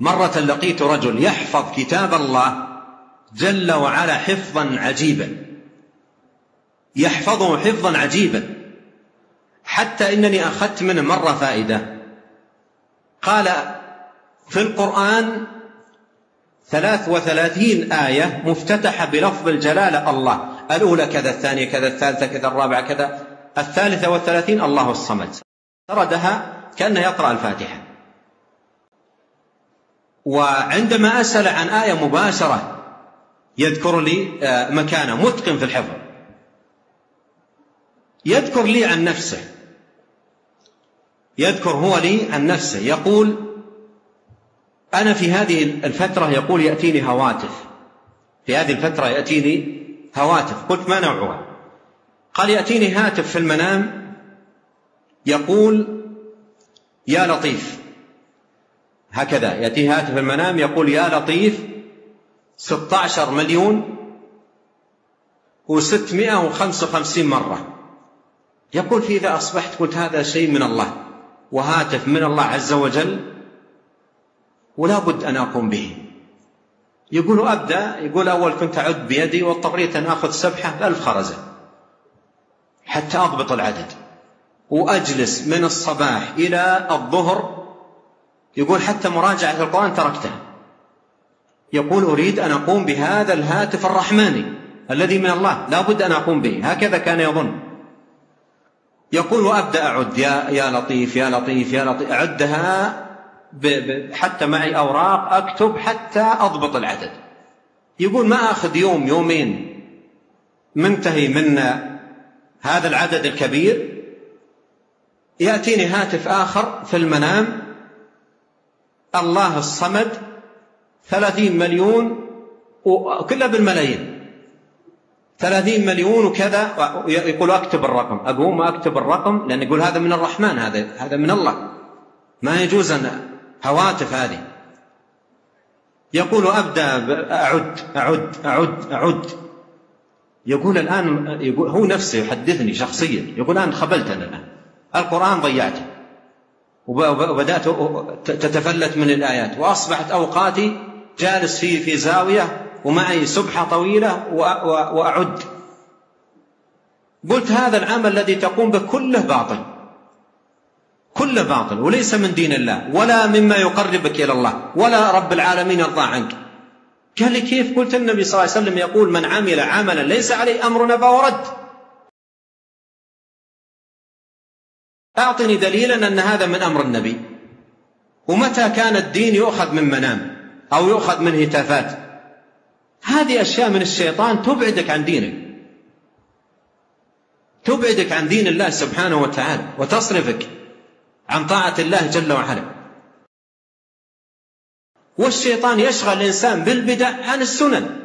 مرة لقيت رجل يحفظ كتاب الله جل وعلا حفظا عجيبا. يحفظه حفظا عجيبا. حتى إنني أخذت منه مرة فائدة. قال في القرآن ثلاث وثلاثين آية مفتتحة بلفظ الجلالة الله. الأولى كذا الثانية كذا الثالثة كذا الرابعة كذا الثالثة والثلاثين الله الصمد. سردها كأنه يقرأ الفاتحة. وعندما أسأل عن آية مباشرة يذكر لي آه، مكانة متقن في الحفظ. يذكر لي عن نفسه. يذكر هو لي عن نفسه. يقول أنا في هذه الفترة يقول يأتيني هواتف. في هذه الفترة يأتيني هواتف. قلت ما نوعها؟ قال يأتيني هاتف في المنام. يقول يا لطيف. هكذا. يأتي هاتف المنام يقول يا لطيف 16 مليون وستمائة وخمسة وخمسين مرة. يقول في إذا أصبحت قلت هذا شيء من الله وهاتف من الله عز وجل ولا بد أن أقوم به. يقول أبدأ يقول أول كنت أعد بيدي واضطريت أن أخذ سبحة بألف خرزة حتى أضبط العدد. وأجلس من الصباح إلى الظهر يقول حتى مراجعة القرآن تركتها. يقول أريد أن أقوم بهذا الهاتف الرحماني الذي من الله لا بد أن أقوم به. هكذا كان يظن. يقول وأبدأ أعد يا, يا لطيف يا لطيف يا لطيف. أعدها حتى معي أوراق أكتب حتى أضبط العدد. يقول ما أخذ يوم يومين منتهي من هذا العدد الكبير؟ يأتيني هاتف آخر في المنام الله الصمد ثلاثين مليون وكلها بالملايين. ثلاثين مليون وكذا يقول أكتب الرقم. أقوم أكتب الرقم لأن يقول هذا من الرحمن هذا هذا من الله. ما يجوز أن هواتف هذه. يقول أبدأ أعد أعد أعد أعد. يقول الآن يقول هو نفسه يحدثني شخصيا. يقول الآن خبلت أنا الآن. القرآن ضيعته. وبدأت تتفلت من الآيات. وأصبحت أوقاتي جالس في في زاوية ومعي سبحة طويلة وأعد. قلت هذا العمل الذي تقوم به كله باطل. كله باطل وليس من دين الله ولا مما يقربك إلى الله ولا رب العالمين يرضى عنك. قال لي كيف؟ قلت النبي صلى الله عليه وسلم يقول من عمل عملا ليس عليه أمرنا فهو رد. أعطني دليلا أن هذا من أمر النبي. ومتى كان الدين يؤخذ من منام أو يؤخذ من هتافات؟ هذه أشياء من الشيطان تبعدك عن دينك. تبعدك عن دين الله سبحانه وتعالى وتصرفك عن طاعة الله جل وعلا. والشيطان يشغل الإنسان بالبدع عن السنن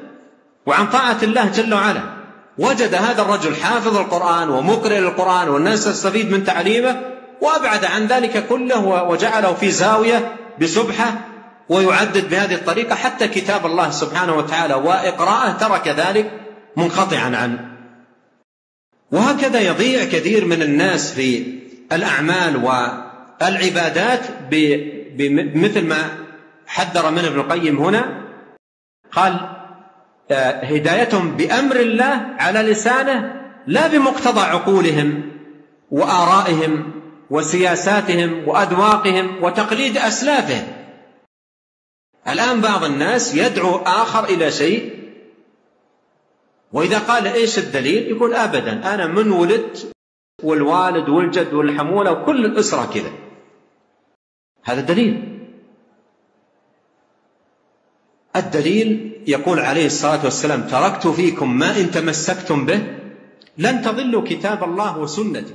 وعن طاعة الله جل وعلا. وجد هذا الرجل حافظ القرآن ومقرئ للقرآن والناس تستفيد من تعليمه وأبعد عن ذلك كله وجعله في زاوية بسبحة ويعدد بهذه الطريقة حتى كتاب الله سبحانه وتعالى وإقراءه ترك ذلك منقطعا عنه. وهكذا يضيع كثير من الناس في الأعمال والعبادات بمثل ما حذر من ابن القيم هنا. قال هدايتهم بأمر الله على لسانه لا بمقتضى عقولهم وآرائهم وسياساتهم وأذواقهم وتقليد أسلافهم الآن بعض الناس يدعو آخر إلى شيء وإذا قال إيش الدليل؟ يقول أبدا أنا من ولدت والوالد والجد والحمولة وكل الأسرة كذا. هذا دليل. الدليل يقول عليه الصلاة والسلام تركت فيكم ما إن تمسكتم به لن تضلوا كتاب الله وسنتي.